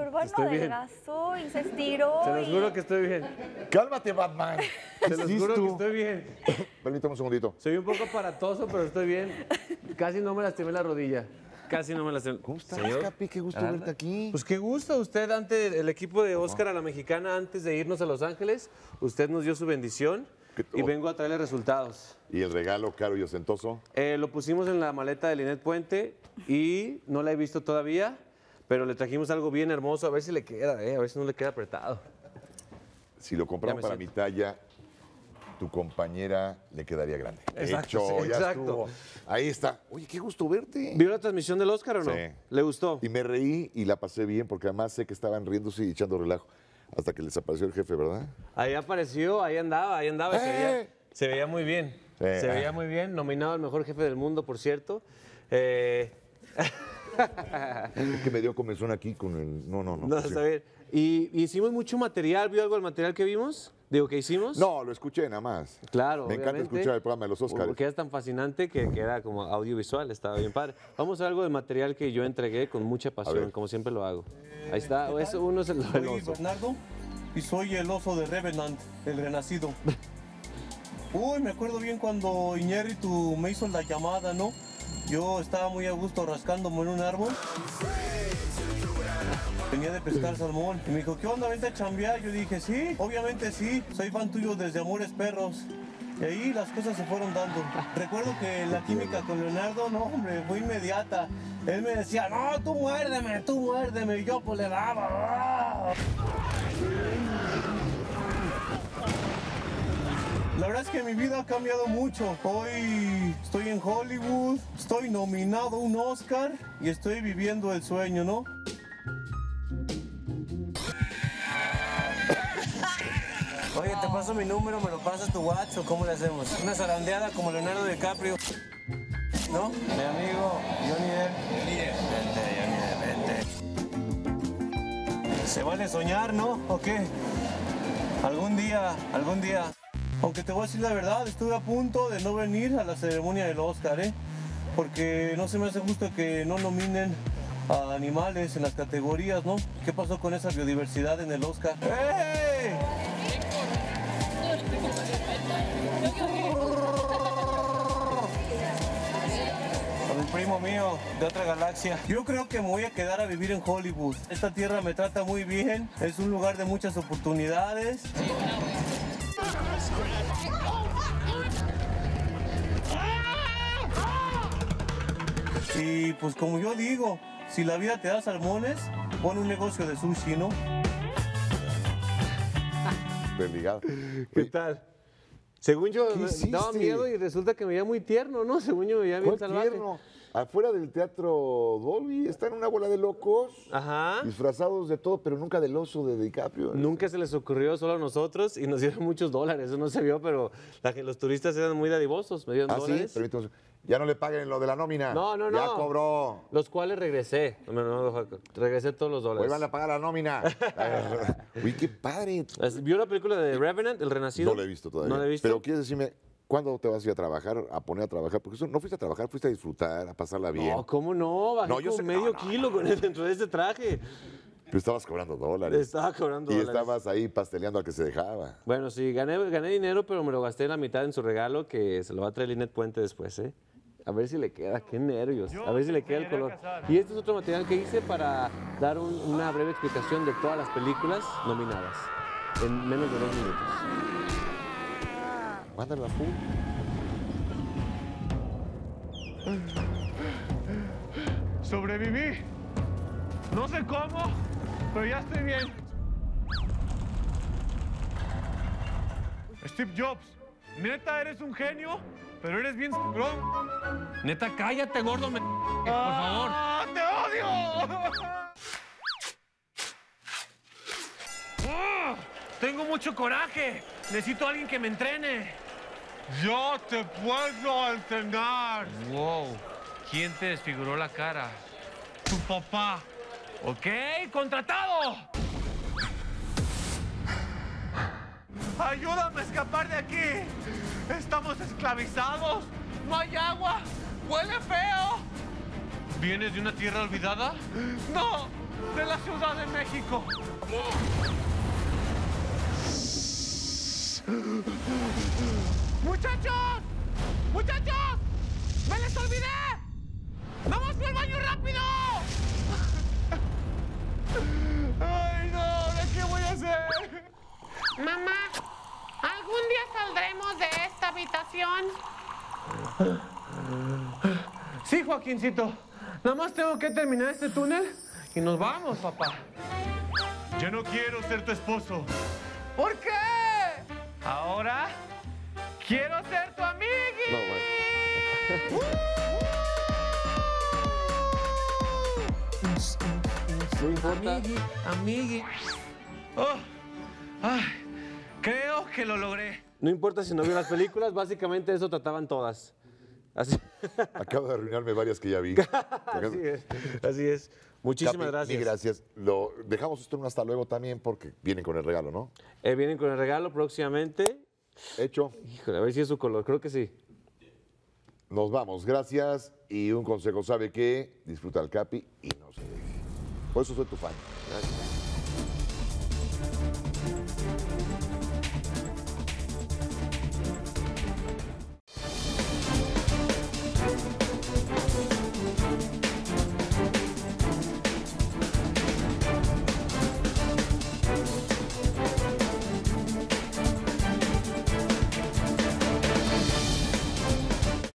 urbano Estoy bien. adelgazó y se estiró. Se los y- juro que estoy bien. Cálmate, Batman. Se los juro que estoy bien. Permítame un segundito. Soy un poco aparatoso, pero estoy bien. Casi no me lastimé la rodilla. Casi no me lastimé. ¿Cómo estás, Señor. Capi? Qué gusto Ah, verte aquí. Pues qué gusto. Usted, antes, el equipo de Oscar a la Mexicana, antes de irnos a Los Ángeles, usted nos dio su bendición ¿Qué- y vengo a traerle resultados. Y el regalo caro y ostentoso. Eh, lo pusimos en la maleta de Linet Puente y no la he visto todavía, pero le trajimos algo bien hermoso. A ver si le queda, eh, a ver si no le queda apretado. Si lo me para mi talla, tu compañera le quedaría grande. Exacto, Hecho, sí, ya exacto. estuvo. Ahí está. Oye, qué gusto verte. ¿Vio la transmisión del Oscar o no? Sí. ¿Le gustó? Y me reí y la pasé bien porque además sé que estaban riéndose y echando relajo hasta que les apareció el jefe, ¿verdad? Ahí apareció, ahí andaba, ahí andaba. Se, ¡Eh! veía, se veía muy bien. Sí, se ah. veía muy bien. Nominado al mejor jefe del mundo, por cierto. Eh, que me dio comezón aquí con el. No, no, no. no, sí. está bien. Y hicimos mucho material. ¿Vio algo del material que vimos? Digo, que hicimos. No, lo escuché nada más. Claro, Me encanta escuchar el programa de los Oscars. Porque es tan fascinante que, que era como audiovisual, estaba bien padre. Vamos a ver algo de material que yo entregué con mucha pasión, como siempre lo hago. Ahí está, eso uno es el, oso. Bernardo y soy el oso de Revenant, el renacido. Uy, me acuerdo bien cuando Iñárritu me hizo la llamada, ¿no? Yo estaba muy a gusto rascándome en un árbol. Venía de pescar salmón y me dijo, ¿qué onda? Vente a chambear. Yo dije, sí, obviamente sí, soy fan tuyo desde Amores Perros. Y ahí las cosas se fueron dando. Recuerdo que la química con Leonardo, no, hombre, fue inmediata. Él me decía, no, tú muérdeme, tú muérdeme. Y yo pues le daba. ¡ah! La verdad es que mi vida ha cambiado mucho. Hoy estoy en Hollywood, estoy nominado a un Oscar y estoy viviendo el sueño, ¿no? Oye, te paso mi número, me lo pasas tu WhatsApp, ¿cómo le hacemos? Una zarandeada como Leonardo DiCaprio. ¿No? Mi amigo Johnny Depp. Vente, Johnny Depp, vente. Se vale soñar, ¿no? ¿O qué? Algún día, algún día. Aunque te voy a decir la verdad, estuve a punto de no venir a la ceremonia del Oscar, ¿eh? Porque no se me hace justo que no nominen a animales en las categorías, ¿no? ¿Qué pasó con esa biodiversidad en el Oscar? ¡Ey! A primo mío de otra galaxia. Yo creo que me voy a quedar a vivir en Hollywood. Esta tierra me trata muy bien, es un lugar de muchas oportunidades. Y pues como yo digo, si la vida te da salmones, pon un negocio de sushi, ¿no? Desligado. ¿Qué tal? Según yo, ¿Qué me daba miedo y resulta que me veía muy tierno, ¿no? Según yo me veía bien ¿Cuál salvaje. tierno? Afuera del teatro Dolby están una bola de locos. Ajá. Disfrazados de todo, pero nunca del oso de DiCaprio. Nunca se les ocurrió solo a nosotros y nos dieron muchos dólares. Eso no se vio, pero la los turistas eran muy dadivosos. Me dieron Ah, sí. Ya no le paguen lo de la nómina. No, no, Ya no. cobró. Los cuales regresé. No, no, no, regresé todos los Hoy dólares. van a pagar la nómina. Uy, qué padre. ¿Vio la película de Revenant, El Renacido? No la he visto todavía. ¿No la he visto? Pero quieres decirme, ¿cuándo te vas a ir a trabajar, a poner a trabajar? Porque eso no fuiste a trabajar, fuiste a disfrutar, a pasarla bien. No, ¿cómo no? Bajé No, yo sé- medio no, no, kilo con él dentro de este traje. Pero estabas cobrando dólares. Estaba cobrando y dólares. estabas ahí pasteleando al que se dejaba. Bueno, sí, gané, gané dinero, pero me lo gasté la mitad en su regalo, que se lo va a traer Linet Puente después, ¿eh? A ver si le queda, qué nervios. A ver si le queda el color. Y este es otro material que hice para dar un- una breve explicación de todas las películas nominadas en menos de dos minutos. Mándala full. Sobreviví. No sé cómo, pero ya estoy bien. Steve Jobs, neta eres un genio, pero eres bien. Neta, cállate, gordo, me... por favor. ¡Te odio! ¡Ah! Tengo mucho coraje. Necesito a alguien que me entrene. Yo te puedo entrenar. Wow. ¿Quién te desfiguró la cara? Tu papá. Ok, contratado. Ayúdame a escapar de aquí. Estamos esclavizados. No hay agua. Huele feo. ¿Vienes de una tierra olvidada? No, de la Ciudad de México. ¡Muchachos! ¡Muchachos! ¡Me les olvidé! ¡Vamos al baño rápido! ¡Ay, no! ¿De qué voy a hacer? Mamá, ¿algún día saldremos de esta habitación? Sí, Joaquincito. Nada más tengo que terminar este túnel y nos vamos, papá. Yo no quiero ser tu esposo. ¿Por qué? Ahora quiero ser tu amigui. No, bueno. No importa. Amigui, amigui. Oh, ay, creo que lo logré. No importa si no vio las películas, básicamente eso trataban todas. Así, Acabo de arruinarme varias que ya vi. así es. Así es. Muchísimas Capi, gracias. mil gracias. Lo, dejamos esto en un hasta luego también porque vienen con el regalo, ¿no? Eh, vienen con el regalo próximamente. Hecho. Híjole, a ver si es su color, creo que sí. Nos vamos, gracias. Y un consejo, ¿sabe qué? Disfruta al Capi y no se deje. Por eso soy tu fan. Gracias.